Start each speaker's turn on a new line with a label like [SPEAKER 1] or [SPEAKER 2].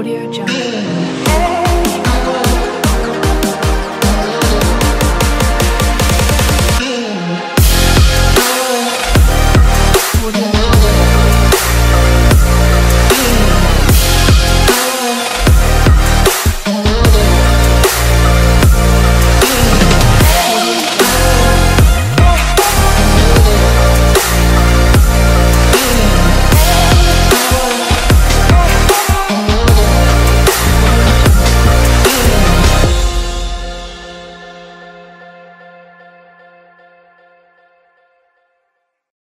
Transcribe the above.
[SPEAKER 1] Audio Jungle.